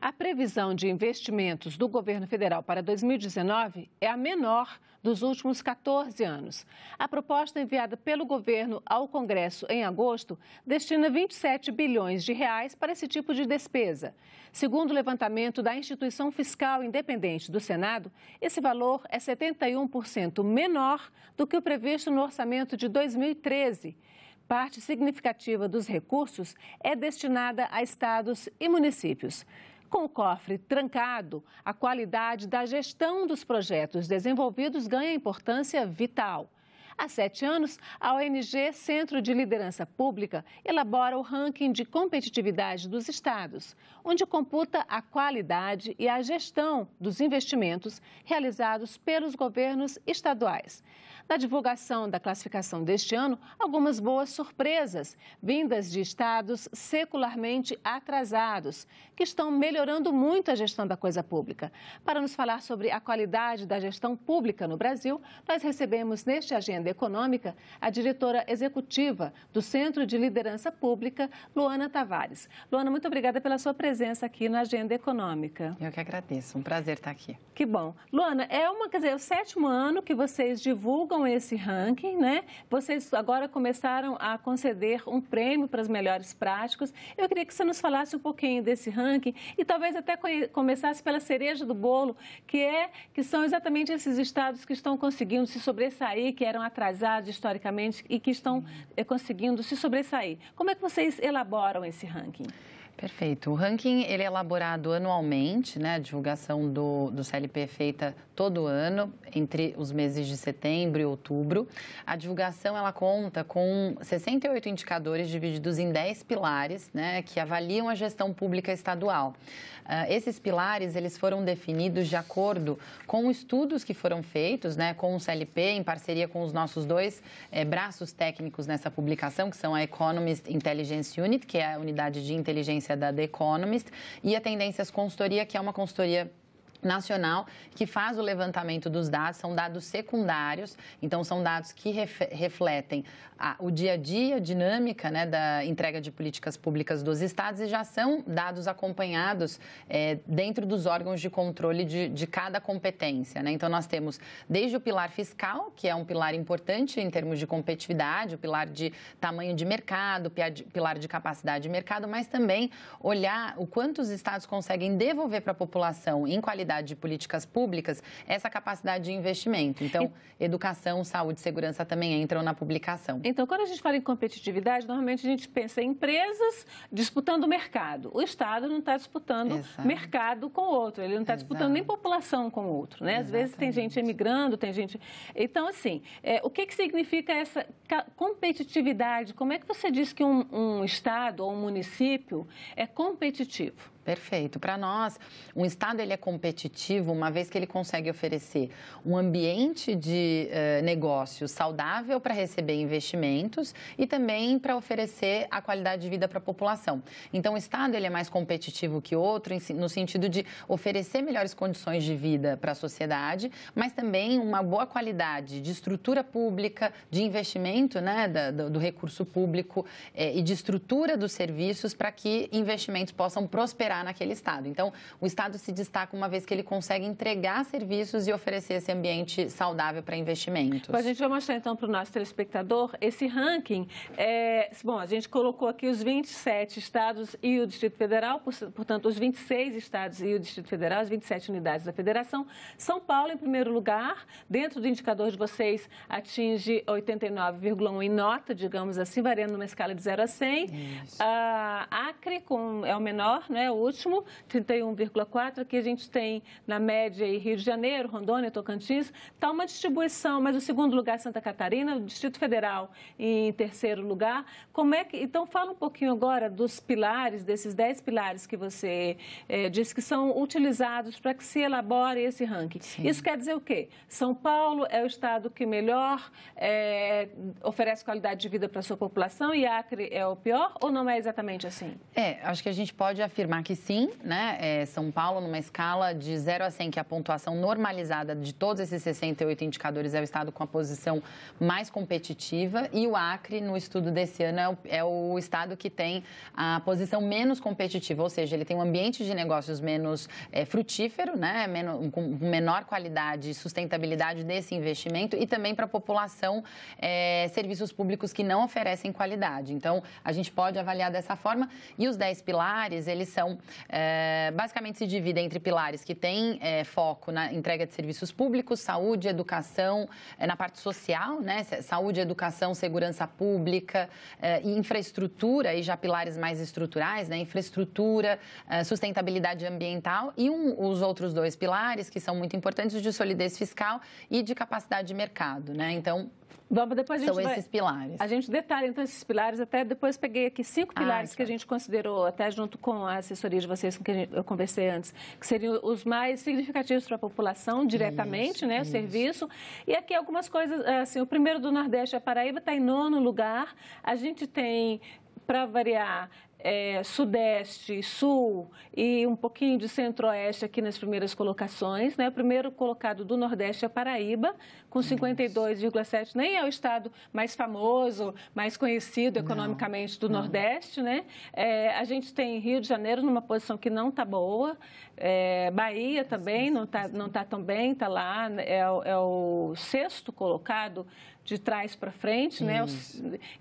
A previsão de investimentos do governo federal para 2019 é a menor dos últimos 14 anos. A proposta enviada pelo governo ao Congresso em agosto destina 27 bilhões de reais para esse tipo de despesa. Segundo o levantamento da Instituição Fiscal Independente do Senado, esse valor é 71% menor do que o previsto no orçamento de 2013 parte significativa dos recursos é destinada a estados e municípios. Com o cofre trancado, a qualidade da gestão dos projetos desenvolvidos ganha importância vital. Há sete anos, a ONG Centro de Liderança Pública elabora o ranking de competitividade dos estados, onde computa a qualidade e a gestão dos investimentos realizados pelos governos estaduais. Na divulgação da classificação deste ano, algumas boas surpresas, vindas de estados secularmente atrasados, que estão melhorando muito a gestão da coisa pública. Para nos falar sobre a qualidade da gestão pública no Brasil, nós recebemos neste Agenda Econômica a diretora executiva do Centro de Liderança Pública, Luana Tavares. Luana, muito obrigada pela sua presença aqui na Agenda Econômica. Eu que agradeço, um prazer estar aqui. Que bom. Luana, é uma, quer dizer, o sétimo ano que vocês divulgam esse ranking, né? Vocês agora começaram a conceder um prêmio para as melhores práticas. Eu queria que você nos falasse um pouquinho desse ranking e talvez até começasse pela cereja do bolo, que é que são exatamente esses estados que estão conseguindo se sobressair, que eram atrasados historicamente e que estão eh, conseguindo se sobressair. Como é que vocês elaboram esse ranking? Perfeito. O ranking ele é elaborado anualmente, né? A divulgação do, do CLP é feita todo ano, entre os meses de setembro e outubro. A divulgação ela conta com 68 indicadores divididos em 10 pilares, né? Que avaliam a gestão pública estadual. Uh, esses pilares eles foram definidos de acordo com estudos que foram feitos, né? Com o CLP, em parceria com os nossos dois eh, braços técnicos nessa publicação, que são a Economist Intelligence Unit, que é a unidade de inteligência da The Economist, e a Tendências Consultoria, que é uma consultoria nacional que faz o levantamento dos dados, são dados secundários, então são dados que refletem a, o dia a dia, a dinâmica né, da entrega de políticas públicas dos estados e já são dados acompanhados é, dentro dos órgãos de controle de, de cada competência. Né? Então nós temos desde o pilar fiscal, que é um pilar importante em termos de competitividade, o pilar de tamanho de mercado, pilar de capacidade de mercado, mas também olhar o quanto os estados conseguem devolver para a população em qualidade de políticas públicas essa capacidade de investimento. Então, educação, saúde e segurança também entram na publicação. Então, quando a gente fala em competitividade, normalmente a gente pensa em empresas disputando o mercado. O Estado não está disputando Exato. mercado com o outro, ele não está disputando nem população com o outro. Né? Às vezes tem gente emigrando, tem gente. Então, assim, é, o que, que significa essa competitividade? Como é que você diz que um, um Estado ou um município é competitivo? Perfeito. Para nós, um Estado ele é competitivo uma vez que ele consegue oferecer um ambiente de uh, negócio saudável para receber investimentos e também para oferecer a qualidade de vida para a população. Então, o Estado ele é mais competitivo que outro no sentido de oferecer melhores condições de vida para a sociedade, mas também uma boa qualidade de estrutura pública, de investimento né, do, do recurso público eh, e de estrutura dos serviços para que investimentos possam prosperar naquele estado. Então, o estado se destaca uma vez que ele consegue entregar serviços e oferecer esse ambiente saudável para investimentos. A gente vai mostrar então para o nosso telespectador esse ranking. É, bom, a gente colocou aqui os 27 estados e o Distrito Federal, portanto, os 26 estados e o Distrito Federal, as 27 unidades da federação. São Paulo, em primeiro lugar, dentro do indicador de vocês, atinge 89,1 em nota, digamos assim, variando numa escala de 0 a 100. Isso. A Acre com, é o menor, né, o último, 31,4. Aqui a gente tem, na média, Rio de Janeiro, Rondônia, Tocantins. Está uma distribuição, mas o segundo lugar é Santa Catarina, o Distrito Federal em terceiro lugar. Como é que, então, fala um pouquinho agora dos pilares, desses 10 pilares que você é, disse que são utilizados para que se elabore esse ranking. Sim. Isso quer dizer o quê? São Paulo é o estado que melhor é, oferece qualidade de vida para a sua população e Acre é o pior ou não é exatamente assim? É, acho que a gente pode afirmar que sim, né? É, São Paulo, numa escala de 0 a 100, que é a pontuação normalizada de todos esses 68 indicadores, é o estado com a posição mais competitiva. E o Acre, no estudo desse ano, é o, é o estado que tem a posição menos competitiva, ou seja, ele tem um ambiente de negócios menos é, frutífero, né? Menos, com menor qualidade e sustentabilidade desse investimento e também para a população é, serviços públicos que não oferecem qualidade. Então, a gente pode avaliar dessa forma. E os 10 pilares, eles são, é, basicamente se dividem entre pilares que têm é, foco na entrega de serviços públicos, saúde, educação, é, na parte social, né? Saúde, educação, segurança pública é, e infraestrutura, e já pilares mais estruturais, né? Infraestrutura, é, sustentabilidade ambiental e um, os outros dois pilares, que são muito importantes, de solidez fiscal e de capacidade de mercado, né? Então, Vamos, depois São vai, esses pilares. A gente detalha, então, esses pilares. Até depois peguei aqui cinco ah, pilares ah, que a gente considerou, até junto com a assessoria de vocês com quem eu conversei antes, que seriam os mais significativos para a população, diretamente, isso, né, isso. o serviço. E aqui algumas coisas, assim, o primeiro do Nordeste, a Paraíba, está em nono lugar. A gente tem para variar, é, Sudeste, Sul e um pouquinho de Centro-Oeste aqui nas primeiras colocações. Né? O primeiro colocado do Nordeste é Paraíba, com 52,7%. Nem é o estado mais famoso, mais conhecido economicamente do não. Nordeste. Né? É, a gente tem Rio de Janeiro numa posição que não está boa. É, Bahia também não está não tá tão bem, está lá, é, é o sexto colocado de trás para frente, né?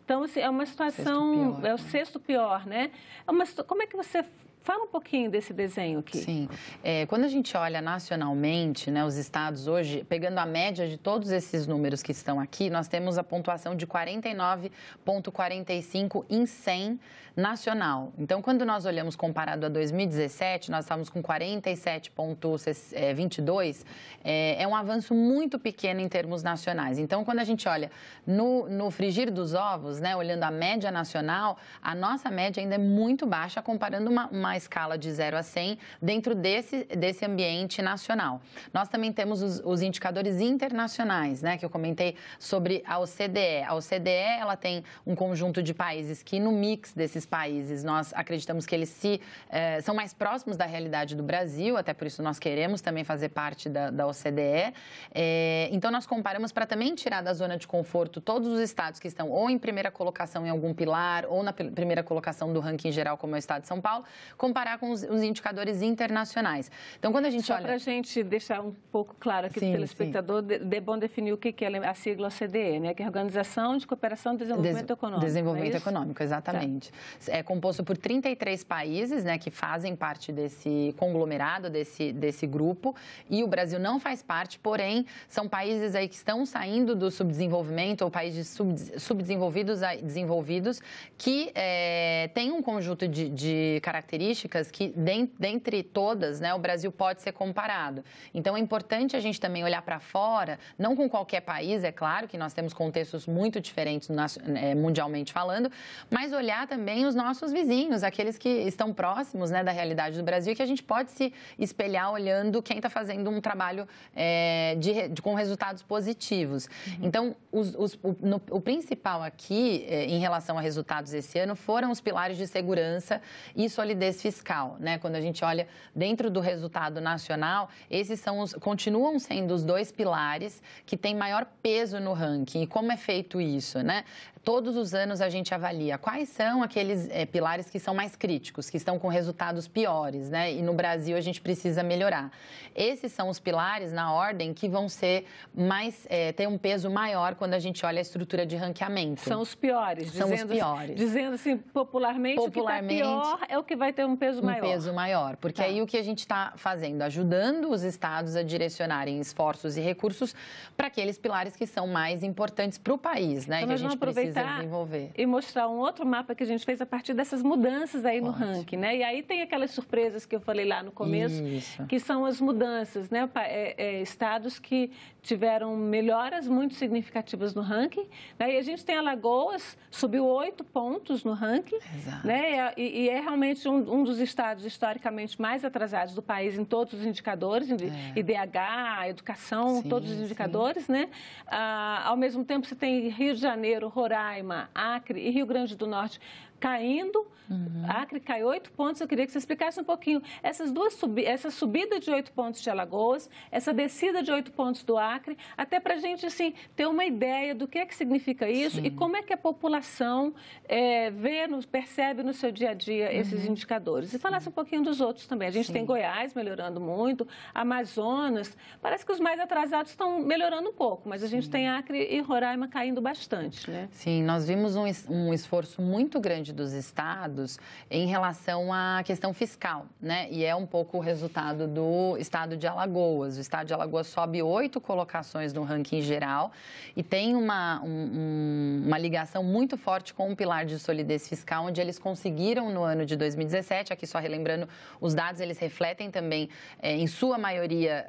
Então, assim, é uma situação, pior, é o sexto pior, né? É uma, como é que você Fala um pouquinho desse desenho aqui. Sim. É, quando a gente olha nacionalmente, né, os estados hoje, pegando a média de todos esses números que estão aqui, nós temos a pontuação de 49,45 em 100 nacional. Então, quando nós olhamos comparado a 2017, nós estávamos com 47,22, é, é um avanço muito pequeno em termos nacionais. Então, quando a gente olha no, no frigir dos ovos, né, olhando a média nacional, a nossa média ainda é muito baixa comparando uma, uma escala de 0 a 100 dentro desse, desse ambiente nacional. Nós também temos os, os indicadores internacionais, né, que eu comentei sobre a OCDE. A OCDE, ela tem um conjunto de países que no mix desses países nós acreditamos que eles se, eh, são mais próximos da realidade do Brasil, até por isso nós queremos também fazer parte da, da OCDE. Eh, então nós comparamos para também tirar da zona de conforto todos os estados que estão ou em primeira colocação em algum pilar ou na primeira colocação do ranking geral, como é o estado de São Paulo, comparar com os, os indicadores internacionais. Então, quando a gente Só olha... para a gente deixar um pouco claro aqui para o telespectador, sim. é bom definir o que é a sigla OCDE, né? que é a Organização de Cooperação e Desenvolvimento Des... Econômico. Desenvolvimento é Econômico, exatamente. Tá. É composto por 33 países né, que fazem parte desse conglomerado, desse, desse grupo, e o Brasil não faz parte, porém, são países aí que estão saindo do subdesenvolvimento ou países subdesenvolvidos a desenvolvidos que é, têm um conjunto de, de características características que, dentre todas, né, o Brasil pode ser comparado. Então, é importante a gente também olhar para fora, não com qualquer país, é claro que nós temos contextos muito diferentes é, mundialmente falando, mas olhar também os nossos vizinhos, aqueles que estão próximos né, da realidade do Brasil, que a gente pode se espelhar olhando quem está fazendo um trabalho é, de, de, com resultados positivos. Uhum. Então, os, os, o, no, o, principal aqui, é, em relação a resultados esse ano, foram os pilares de segurança e solidez fiscal, né? Quando a gente olha dentro do resultado nacional, esses são os, continuam sendo os dois pilares que têm maior peso no ranking. E como é feito isso, né? Todos os anos a gente avalia quais são aqueles é, pilares que são mais críticos, que estão com resultados piores, né? E no Brasil a gente precisa melhorar. Esses são os pilares, na ordem, que vão ser mais, é, ter um peso maior quando a gente olha a estrutura de ranqueamento. São os piores. São dizendo, os piores. Dizendo assim, popularmente, popularmente, o que está pior é o que vai ter um peso maior. Um peso maior, porque tá. aí o que a gente está fazendo? Ajudando os estados a direcionarem esforços e recursos para aqueles pilares que são mais importantes para o país, né? Então, que a gente precisa desenvolver. E mostrar um outro mapa que a gente fez a partir dessas mudanças aí Pode. no ranking, né? E aí tem aquelas surpresas que eu falei lá no começo, Isso. que são as mudanças, né? É, é, estados que tiveram melhoras muito significativas no ranking, né? E a gente tem Alagoas, subiu oito pontos no ranking, Exato. né? E, e é realmente um, um, dos estados historicamente mais atrasados do país em todos os indicadores, é. IDH, educação, sim, todos os indicadores, sim. né? Ah, ao mesmo tempo, você tem Rio de Janeiro, Roraima, Roraima, Acre e Rio Grande do Norte caindo. Uhum. Acre cai oito pontos. Eu queria que você explicasse um pouquinho essas duas subi essa subida de oito pontos de Alagoas, essa descida de oito pontos do Acre, até para a gente assim, ter uma ideia do que é que significa isso Sim. e como é que a população é, vê, no, percebe no seu dia a dia esses uhum. indicadores. E falasse um pouquinho dos outros também. A gente Sim. tem Goiás melhorando muito, Amazonas, parece que os mais atrasados estão melhorando um pouco, mas a gente Sim. tem Acre e Roraima caindo bastante, né? Sim, nós vimos um, um esforço muito grande dos estados em relação à questão fiscal, né? E é um pouco o resultado do estado de Alagoas. O estado de Alagoas sobe oito colocações no ranking geral e tem uma, um, uma ligação muito forte com o pilar de solidez fiscal, onde eles conseguiram no ano de 2017, aqui só relembrando, os dados eles refletem também, é, em sua maioria,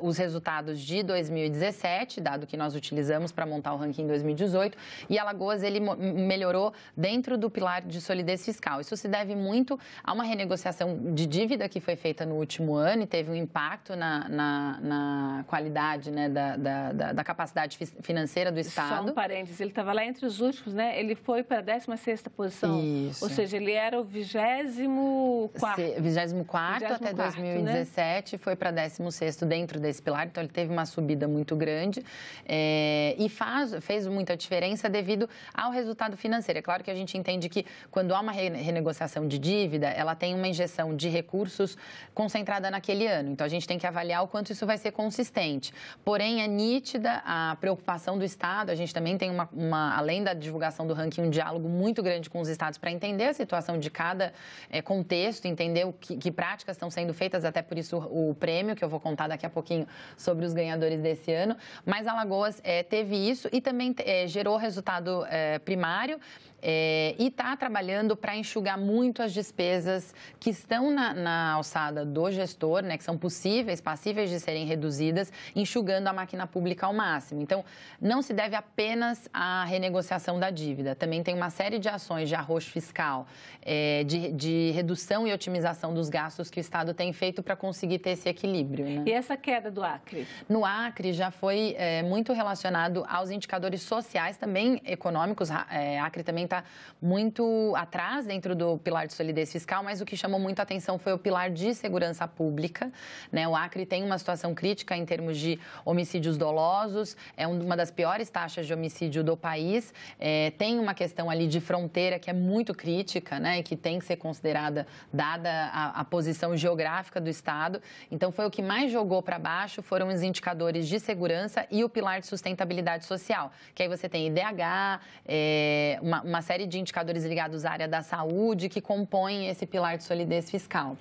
uh, os resultados de 2017, dado que nós utilizamos para montar o ranking 2018, e Alagoas ele melhorou dentro do pilar de solidez fiscal. Isso se deve muito a uma renegociação de dívida que foi feita no último ano e teve um impacto na, na, na qualidade né, da, da, da, da, capacidade financeira do Estado. Só um parênteses, ele estava lá entre os últimos, né? Ele foi para a 16 posição. Isso. Ou seja, ele era o 24 24 até 2017, né? foi para 16 dentro desse pilar, então ele teve uma subida muito grande é, e faz, fez muita diferença devido ao resultado financeiro. É claro que a gente entende que quando há uma renegociação de dívida, ela tem uma injeção de recursos concentrada naquele ano. Então a gente tem que avaliar o quanto isso vai ser consistente. Porém, é nítida a preocupação do Estado. A gente também tem uma, uma além da divulgação do ranking, um diálogo muito grande com os estados para entender a situação de cada é, contexto, entender o que, que práticas estão sendo feitas, até por isso o, o prêmio, que eu vou contar daqui a pouquinho sobre os ganhadores desse ano. Mas Alagoas é, teve isso e também é, gerou resultado primário é, e está trabalhando para enxugar muito as despesas que estão na, na, alçada do gestor, né, que são possíveis, passíveis de serem reduzidas, enxugando a máquina pública ao máximo. Então, não se deve apenas à renegociação da dívida, também tem uma série de ações de arroz fiscal, é, de, de, redução e otimização dos gastos que o Estado tem feito para conseguir ter esse equilíbrio. Né? E essa queda do Acre? No Acre já foi é, muito relacionado aos indicadores sociais, também econômicos. É, Acre também está muito atrás dentro do pilar de solidez fiscal, mas o que chamou muito atenção foi o pilar de segurança pública. Né? O Acre tem uma situação crítica em termos de homicídios dolosos, é uma das piores taxas de homicídio do país, é, tem uma questão ali de fronteira que é muito crítica, né? E que tem que ser considerada, dada a, a posição geográfica do Estado. Então, foi o que mais jogou para baixo, foram os indicadores de segurança e o pilar de sustentabilidade social, que aí você tem IDH, é, uma, uma série de indicadores ligados à área da saúde que compõem esse pilar de solidez fiscal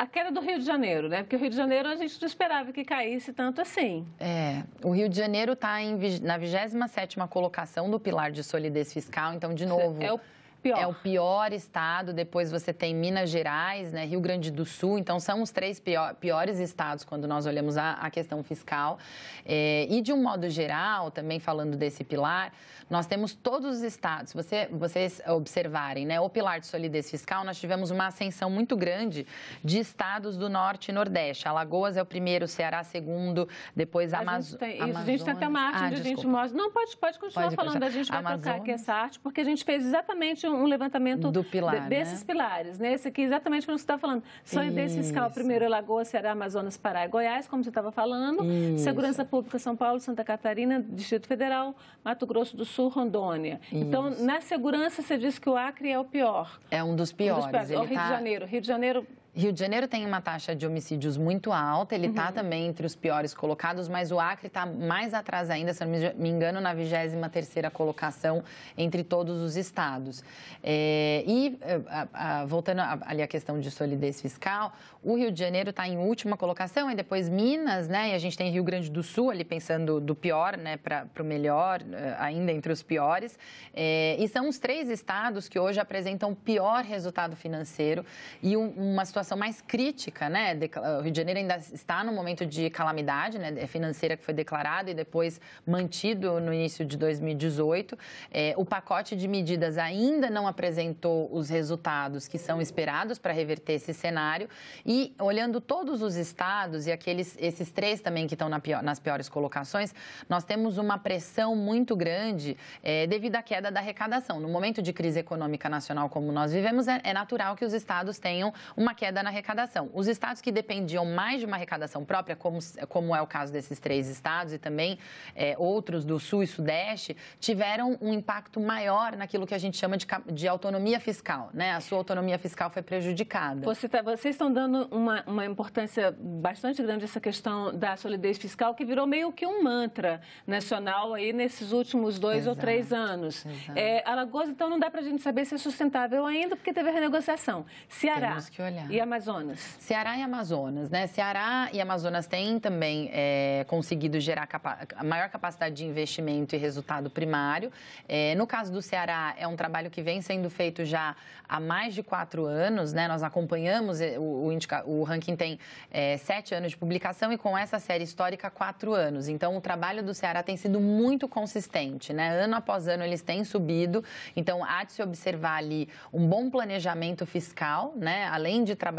a queda do Rio de Janeiro, né? Porque o Rio de Janeiro a gente não esperava que caísse tanto assim. É, o Rio de Janeiro está na 27ª colocação do pilar de solidez fiscal, então, de novo... É o Pior. É o pior estado. Depois você tem Minas Gerais, né, Rio Grande do Sul. Então, são os três pior, piores estados quando nós olhamos a, a questão fiscal. É, e, de um modo geral, também falando desse pilar, nós temos todos os estados. Você, vocês observarem, né, o pilar de solidez fiscal, nós tivemos uma ascensão muito grande de estados do Norte e Nordeste. Alagoas é o primeiro, Ceará segundo, depois Amazo Amazonas. Isso, a gente tem até uma arte ah, onde desculpa. a gente mostra. Não, pode, pode continuar pode falando. A gente vai Amazonas. trocar aqui essa arte, porque a gente fez exatamente um levantamento pilar, de, desses né? pilares, né? Esse aqui exatamente como você está falando. Solidez fiscal, primeiro Alagoas, Ceará, Amazonas, Pará e Goiás, como você estava falando. Isso. Segurança Pública, São Paulo, Santa Catarina, Distrito Federal, Mato Grosso do Sul, Rondônia. Então, Isso. Então, na segurança, você disse que o Acre é o pior. É um dos piores. Um dos piores. o Rio tá... de Janeiro. Rio de Janeiro Rio de Janeiro tem uma taxa de homicídios muito alta, ele está uhum. também entre os piores colocados, mas o Acre está mais atrás ainda, se não me engano, na 23ª colocação entre todos os estados. É, e, eh, a, a, voltando a, ali à questão de solidez fiscal, o Rio de Janeiro está em última colocação, e depois Minas, né, e a gente tem Rio Grande do Sul ali pensando do pior né, para o melhor, eh, ainda entre os piores, é, e são os três estados que hoje apresentam pior resultado financeiro e um, uma situação situação mais crítica, né? O Rio de Janeiro ainda está no momento de calamidade né, financeira que foi declarado e depois mantido no início de 2018. É, o pacote de medidas ainda não apresentou os resultados que são esperados para reverter esse cenário. E olhando todos os estados e aqueles, esses três também que estão na pior, nas piores colocações, nós temos uma pressão muito grande é, devido à queda da arrecadação. No momento de crise econômica nacional como nós vivemos, é, é natural que os estados tenham uma queda na arrecadação. Os estados que dependiam mais de uma arrecadação própria, como, como é o caso desses três estados e também é, outros do Sul e Sudeste, tiveram um impacto maior naquilo que a gente chama de, de autonomia fiscal. Né? A sua autonomia fiscal foi prejudicada. Você tá, vocês estão dando uma, uma importância bastante grande essa questão da solidez fiscal, que virou meio que um mantra nacional aí nesses últimos dois exato, ou três anos. É, Alagoas, então, não dá para a gente saber se é sustentável ainda, porque teve a renegociação. Ceará e Amazonas. Ceará e Amazonas, né? Ceará e Amazonas têm também é, conseguido gerar capa maior capacidade de investimento e resultado primário. É, no caso do Ceará, é um trabalho que vem sendo feito já há mais de quatro anos, né? Nós acompanhamos, é, o, o, o ranking tem é, sete anos de publicação e com essa série histórica, quatro anos. Então, o trabalho do Ceará tem sido muito consistente, né? Ano após ano, eles têm subido. Então, há de se observar ali um bom planejamento fiscal, né? Além de trabalhar,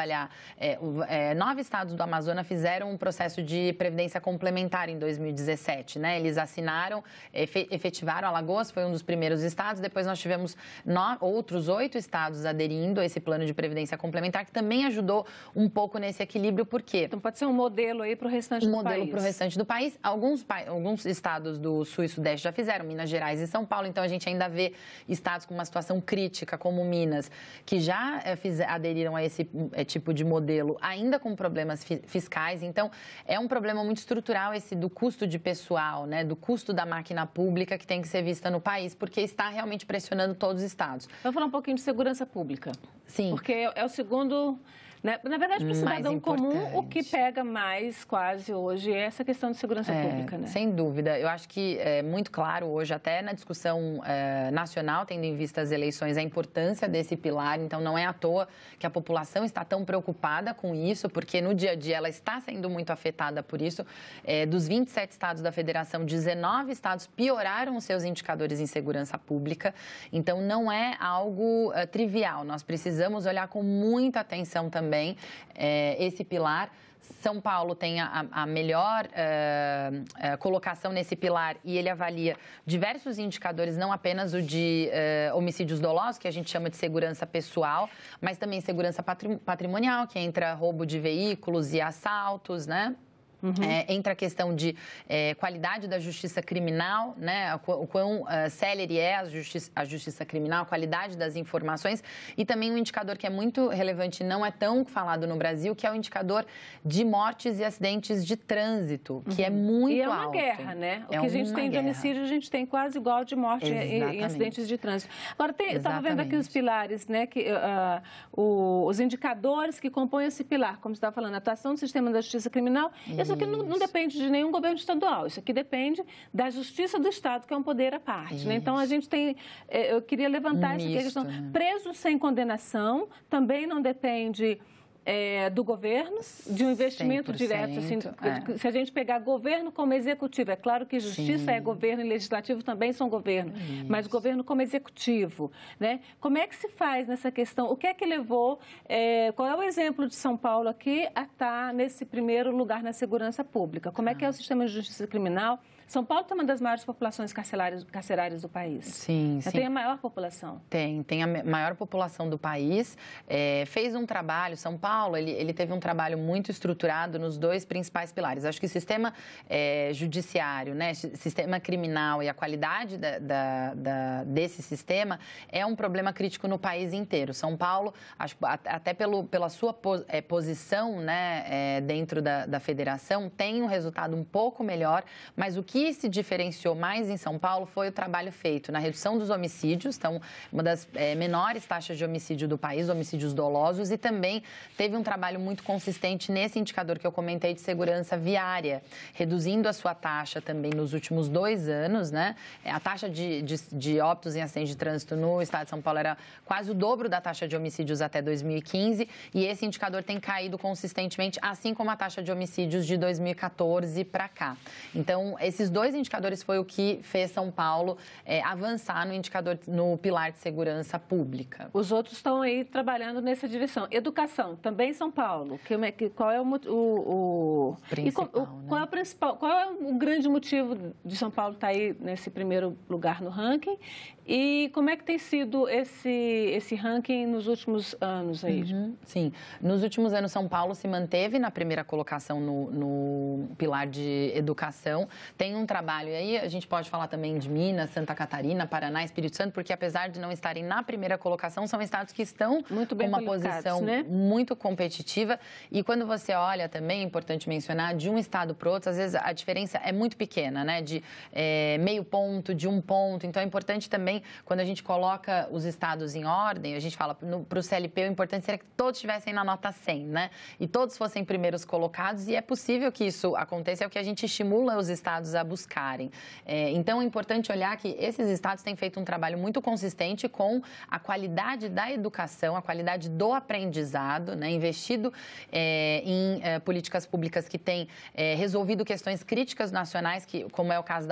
é, é, nove estados do Amazonas fizeram um processo de previdência complementar em 2017, né? Eles assinaram, efetivaram, Alagoas foi um dos primeiros estados, depois nós tivemos no, outros oito estados aderindo a esse plano de previdência complementar, que também ajudou um pouco nesse equilíbrio, por quê? Então, pode ser um modelo aí para o restante um do país. Um modelo para o restante do país. Alguns, alguns estados do Sul e Sudeste já fizeram, Minas Gerais e São Paulo, então a gente ainda vê estados com uma situação crítica, como Minas, que já é, fiz, aderiram a esse é, tipo de modelo, ainda com problemas fiscais. Então, é um problema muito estrutural esse do custo de pessoal, né, do custo da máquina pública que tem que ser vista no país, porque está realmente pressionando todos os estados. Vamos falar um pouquinho de segurança pública. Sim. Porque é o segundo né? Na verdade, para o cidadão comum, o que pega mais quase hoje é essa questão de segurança é, pública. Né? Sem dúvida. Eu acho que é muito claro hoje, até na discussão é, nacional, tendo em vista as eleições, a importância desse pilar. Então, não é à toa que a população está tão preocupada com isso, porque no dia a dia ela está sendo muito afetada por isso. É, dos 27 estados da federação, 19 estados pioraram os seus indicadores em segurança pública. Então, não é algo é, trivial. Nós precisamos olhar com muita atenção também também é, esse pilar. São Paulo tem a, a melhor uh, uh, colocação nesse pilar e ele avalia diversos indicadores, não apenas o de uh, homicídios dolosos, que a gente chama de segurança pessoal, mas também segurança patrimonial, que entra roubo de veículos e assaltos, né? Uhum. É, entra a questão de é, qualidade da justiça criminal, né? o quão uh, célere é a justiça, a justiça criminal, a qualidade das informações e também um indicador que é muito relevante, não é tão falado no Brasil, que é o indicador de mortes e acidentes de trânsito, que é uhum. é muito E é uma alto. guerra, né? O é que a gente tem guerra. de homicídio, a gente tem quase igual de morte em acidentes de trânsito. Agora, estava vendo aqui os pilares, né? Que, uh, o, os indicadores que compõem esse pilar, como você estava falando, atuação do sistema da justiça criminal. Isso isso aqui não, não, depende de nenhum governo estadual, isso aqui depende da justiça do Estado, que é um poder à parte. Né? Então, a gente tem. É, eu queria levantar essa questão. Né? Preso sem condenação também não depende é, do governo, de um investimento direto. Assim, é. Se a gente pegar governo como executivo, é claro que justiça Sim. é governo e legislativo também são governo, Isso. mas governo como executivo. Né? Como é que se faz nessa questão? O que é que levou, é, qual é o exemplo de São Paulo aqui a estar nesse primeiro lugar na segurança pública? Como é que é o ah. sistema de justiça criminal? São Paulo tem uma das maiores populações carcerárias, carcerárias do país. Sim, sim. Tem a maior população. Tem, tem a maior população do país. É, fez um trabalho, São Paulo, ele, ele teve um trabalho muito estruturado nos dois principais pilares. Acho que o sistema é, judiciário, né, sistema criminal e a qualidade da, da, da, desse sistema é um problema crítico no país inteiro. São Paulo, acho, até pelo, pela sua é, posição né, é, dentro da, da federação, tem um resultado um pouco melhor, mas o que que se diferenciou mais em São Paulo foi o trabalho feito na redução dos homicídios, então, uma das é, menores taxas de homicídio do país, homicídios dolosos, e também teve um trabalho muito consistente nesse indicador que eu comentei de segurança viária, reduzindo a sua taxa também nos últimos dois anos, né? A taxa de, de, de óbitos em acidente de trânsito no estado de São Paulo era quase o dobro da taxa de homicídios até 2015 e esse indicador tem caído consistentemente, assim como a taxa de homicídios de 2014 para cá. Então, esses dois indicadores foi o que fez São Paulo é, avançar no indicador, no pilar de segurança pública. Os outros estão aí trabalhando nessa direção. Educação, também São Paulo. É qual é o, o, o principal, qual, né? qual é o principal? Qual é o grande motivo de São Paulo estar tá aí nesse primeiro lugar no ranking? E como é que tem sido esse, esse ranking nos últimos anos aí? Uhum, sim, nos últimos anos São Paulo se manteve na primeira colocação no, no, pilar de educação. Tem um trabalho aí, a gente pode falar também de Minas, Santa Catarina, Paraná, Espírito Santo, porque apesar de não estarem na primeira colocação, são estados que estão muito com uma posição né? muito competitiva. E quando você olha também, é importante mencionar, de um estado para outro, às vezes a diferença é muito pequena, né? De é, meio ponto, de um ponto. Então é importante também também, quando a gente coloca os estados em ordem, a gente fala para o CLP, o importante seria que todos estivessem na nota 100, né? E todos fossem primeiros colocados, e é possível que isso aconteça, é o que a gente estimula os estados a buscarem. É, então, é importante olhar que esses estados têm feito um trabalho muito consistente com a qualidade da educação, a qualidade do aprendizado, né? investido é, em é, políticas públicas que têm é, resolvido questões críticas nacionais, que, como é o caso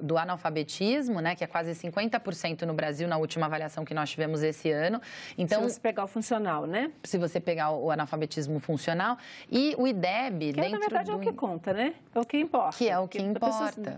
do analfabetismo, né? que é quase 50 30% no Brasil na última avaliação que nós tivemos esse ano. Então, se você pegar o funcional, né? Se você pegar o analfabetismo funcional e o IDEB que dentro na verdade do... é o que conta, né? É o que importa. Que é o que importa.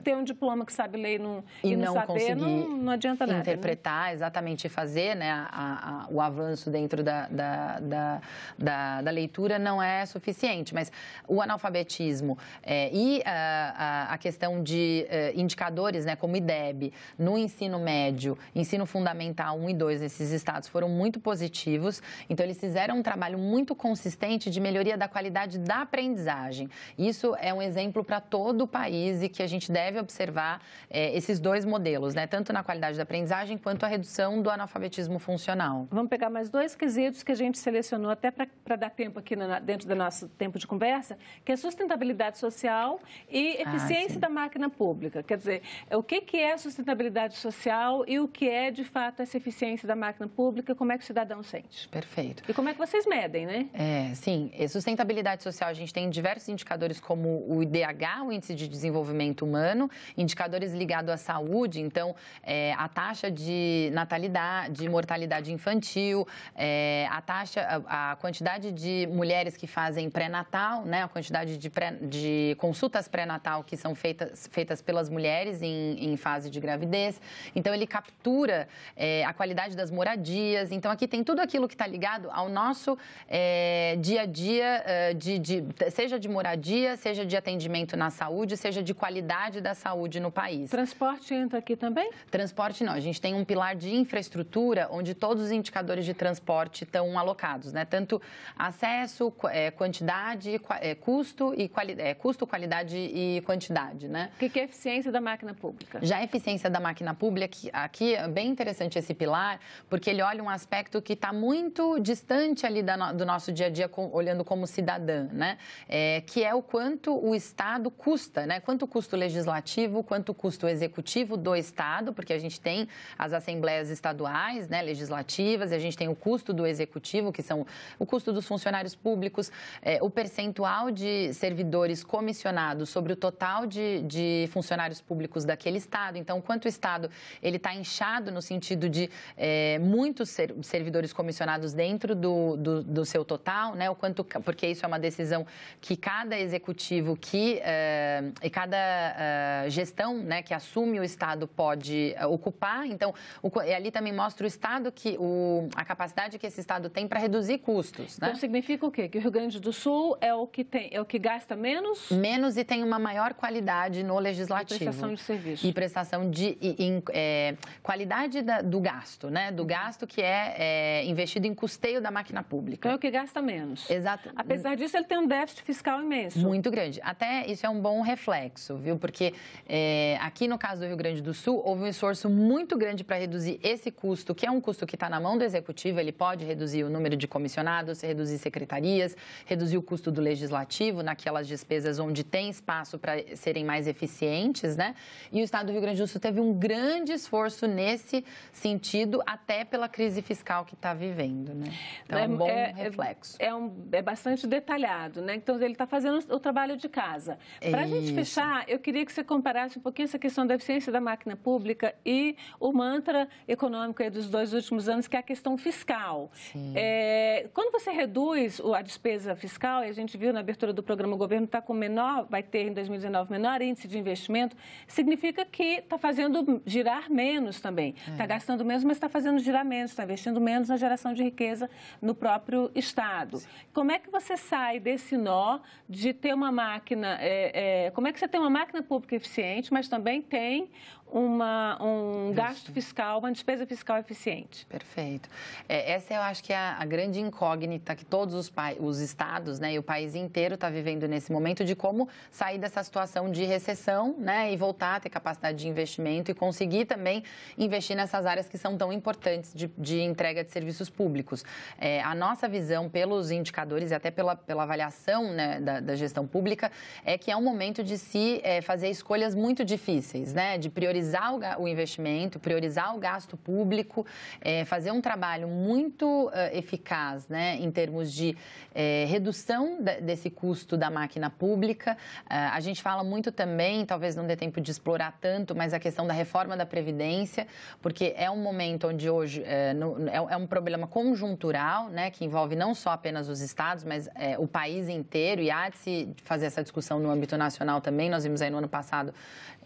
Ter um diploma que sabe ler e não, e, e não, não saber, não, não adianta nada. Né? Interpretar, né? exatamente, fazer né, a, a, o avanço dentro da, da, da, da, da leitura não é suficiente. Mas o analfabetismo é, e a, a, questão de uh, indicadores, né, como IDEB, no ensino médio, médio, ensino fundamental 1 e 2 nesses estados foram muito positivos. Então, eles fizeram um trabalho muito consistente de melhoria da qualidade da aprendizagem. Isso é um exemplo para todo o país e que a gente deve observar é, esses dois modelos, né? tanto na qualidade da aprendizagem quanto a redução do analfabetismo funcional. Vamos pegar mais dois quesitos que a gente selecionou até para dar tempo aqui na, dentro do nosso tempo de conversa, que é sustentabilidade social e ah, eficiência ah, da máquina pública. Quer dizer, o que, que é sustentabilidade social? e o que é, de fato, essa eficiência da máquina pública, como é que o cidadão sente. Perfeito. E como é que vocês medem, né? É, sim. E sustentabilidade social, a gente tem diversos indicadores como o IDH, o Índice de Desenvolvimento Humano, indicadores ligados à saúde, então, é, a taxa de natalidade, de mortalidade infantil, é, a taxa, a, a, quantidade de mulheres que fazem pré-natal, né, a quantidade de, pré, de consultas pré-natal que são feitas, feitas pelas mulheres em, em fase de gravidez. Então, ele captura é, a qualidade das moradias. Então, aqui tem tudo aquilo que está ligado ao nosso é, dia a dia, é, de, de, seja de moradia, seja de atendimento na saúde, seja de qualidade da saúde no país. Transporte entra aqui também? Transporte não. A gente tem um pilar de infraestrutura onde todos os indicadores de transporte estão alocados, né? Tanto acesso, é, quantidade, é, custo e quali, é, custo, qualidade e quantidade, né? O que é eficiência da máquina pública? Já a eficiência da máquina pública aqui é bem interessante esse pilar, porque ele olha um aspecto que está muito distante ali do nosso dia a dia, olhando como cidadã, né? É, que é o quanto o Estado custa, né? Quanto o custo legislativo, quanto o custo executivo do Estado, porque a gente tem as assembleias estaduais, né, legislativas, e a gente tem o custo do executivo, que são o custo dos funcionários públicos, é, o percentual de servidores comissionados sobre o total de, de funcionários públicos daquele Estado. Então, quanto o Estado ele está inchado no sentido de é, muitos servidores comissionados dentro do, do, do, seu total, né? O quanto, porque isso é uma decisão que cada executivo que é, e cada é, gestão, né, que assume o Estado pode é, ocupar. Então, o, ali também mostra o Estado que o, a capacidade que esse Estado tem para reduzir custos. Né? Então significa o quê? Que o Rio Grande do Sul é o que tem, é o que gasta menos? Menos e tem uma maior qualidade no legislativo. E prestação de serviço. E prestação de e, é, qualidade da, do gasto, né? Do gasto que é, é, investido em custeio da máquina pública. Então é o que gasta menos. Exato. Apesar disso, ele tem um déficit fiscal imenso. Muito grande. Até isso é um bom reflexo, viu? Porque é, aqui no caso do Rio Grande do Sul, houve um esforço muito grande para reduzir esse custo, que é um custo que está na mão do executivo, ele pode reduzir o número de comissionados, reduzir secretarias, reduzir o custo do legislativo naquelas despesas onde tem espaço para serem mais eficientes, né? E o Estado do Rio Grande do Sul teve um grande esforço nesse sentido, até pela crise fiscal que está vivendo, né? Então, é um bom é, é reflexo. É, um, é bastante detalhado, né? Então, ele está fazendo o trabalho de casa. Para a gente fechar, eu queria que você comparasse um pouquinho essa questão da eficiência da máquina pública e o mantra econômico dos dois últimos anos, que é a questão fiscal. É, quando você reduz a despesa fiscal, e a gente viu na abertura do programa, o governo está com menor, vai ter em 2019 menor índice de investimento, significa que está fazendo girar menos também. Está é. gastando menos, mas está fazendo girar menos, está investindo menos na geração de riqueza no próprio Estado. Sim. Como é que você sai desse nó de ter uma máquina, é, é, como é que você tem uma máquina pública eficiente, mas também tem uma, um gasto fiscal, uma despesa fiscal eficiente. Perfeito. É, essa eu acho que é a, a grande incógnita que todos os, os estados né, e o país inteiro está vivendo nesse momento de como sair dessa situação de recessão né, e voltar a ter capacidade de investimento e conseguir também investir nessas áreas que são tão importantes de, de entrega de serviços públicos. É, a nossa visão pelos indicadores e até pela, pela avaliação né, da, da, gestão pública é que é um momento de se é, fazer escolhas muito difíceis, né, de priorizar priorizar o, investimento, priorizar o gasto público, é, fazer um trabalho muito uh, eficaz né, em termos de é, redução desse custo da máquina pública. Uh, a gente fala muito também, talvez não dê tempo de explorar tanto, mas a questão da reforma da Previdência, porque é um momento onde hoje é, no, é, é um problema conjuntural, né, que envolve não só apenas os estados, mas é, o país inteiro, e há de se fazer essa discussão no âmbito nacional também. Nós vimos aí no ano passado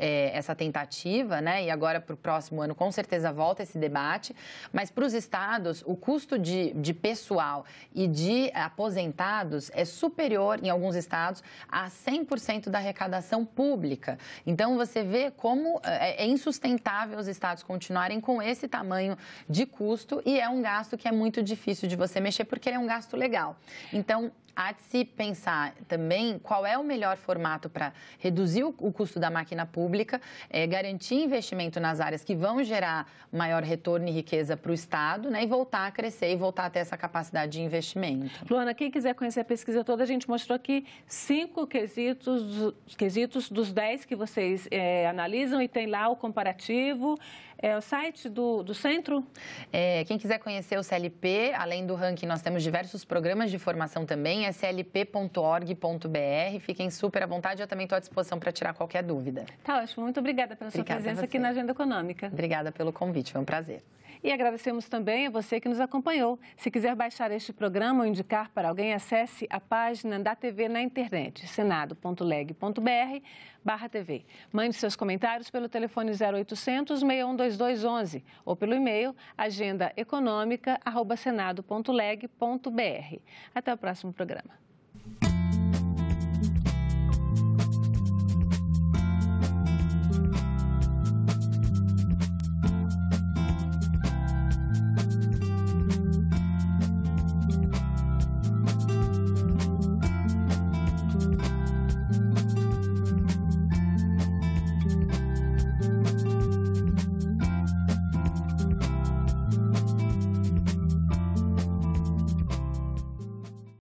é, essa tentativa, né? E agora para o próximo ano, com certeza, volta esse debate. Mas para os estados, o custo de, de pessoal e de aposentados é superior, em alguns estados, a 100% da arrecadação pública. Então, você vê como é, é insustentável os estados continuarem com esse tamanho de custo e é um gasto que é muito difícil de você mexer, porque ele é um gasto legal. Então, há de se pensar também qual é o melhor formato para reduzir o, custo da máquina pública, é, garantir investimento nas áreas que vão gerar maior retorno e riqueza para o Estado né, e voltar a crescer e voltar a ter essa capacidade de investimento. Luana, quem quiser conhecer a pesquisa toda, a gente mostrou aqui cinco quesitos, quesitos dos dez que vocês é, analisam e tem lá o comparativo. É o site do, do centro? É, quem quiser conhecer o CLP, além do ranking, nós temos diversos programas de formação também, é slp.org.br. Fiquem super à vontade, eu também estou à disposição para tirar qualquer dúvida. Tá ótimo, muito obrigada pela sua obrigada presença aqui na Agenda Econômica. Obrigada pelo convite, foi um prazer. E agradecemos também a você que nos acompanhou. Se quiser baixar este programa ou indicar para alguém, acesse a página da TV na internet, senado.leg.br TV. Mande seus comentários pelo telefone 0800 612211 ou pelo e-mail agendaeconômica.senado.leg.br. Até o próximo programa.